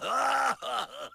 Ha ha ha!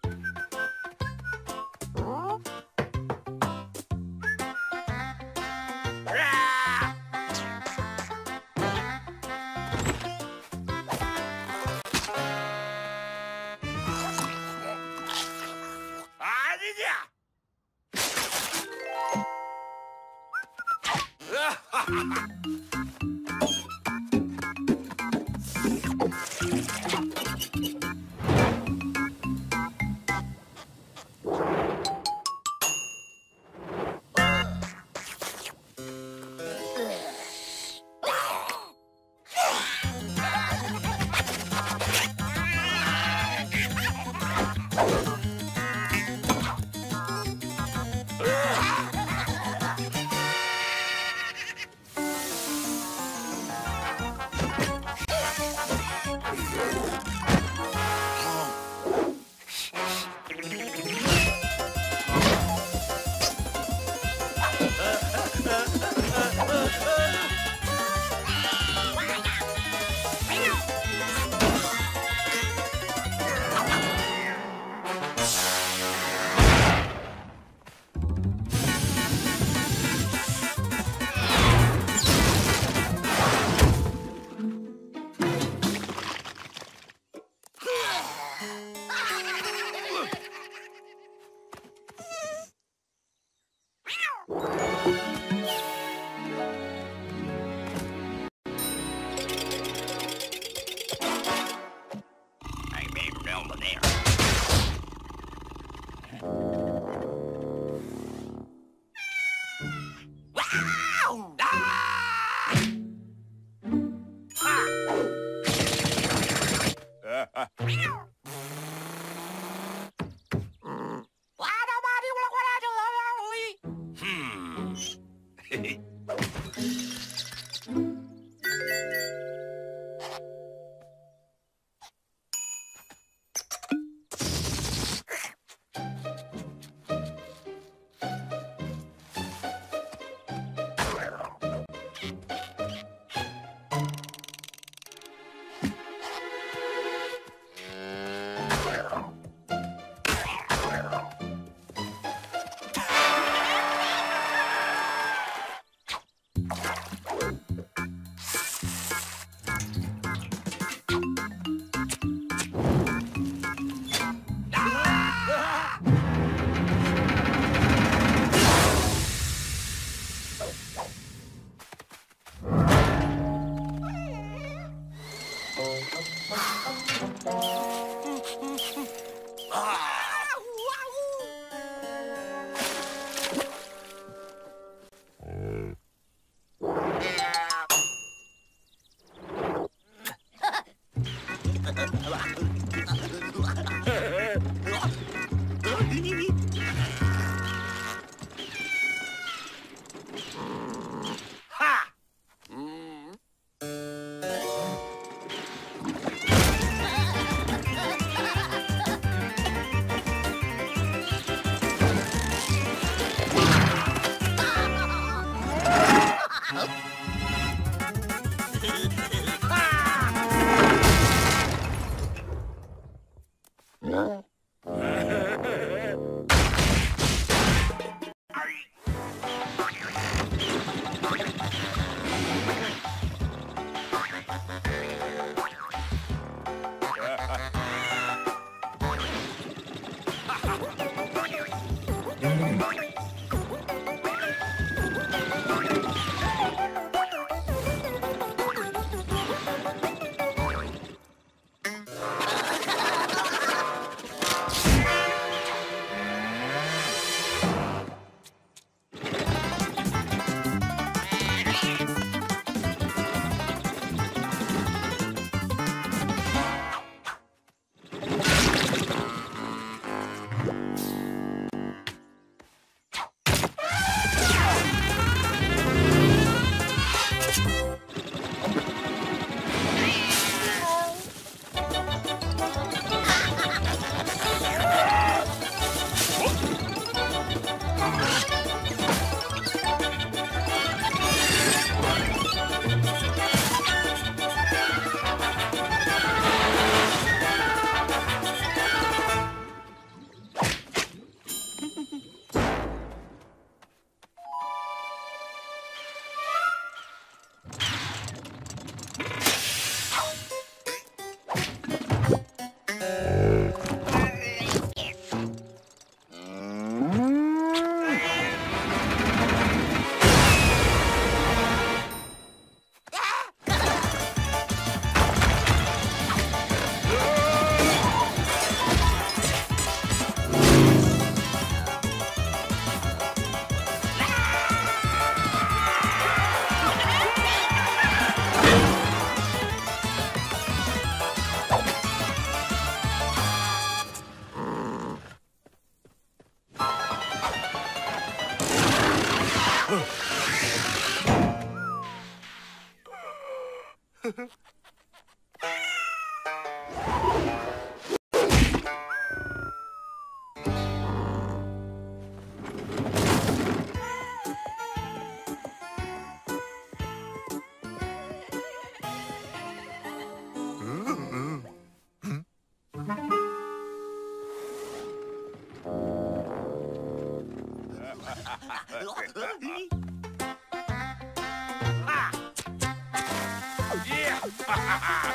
Ah! Yeah. Ha ha ha! あれ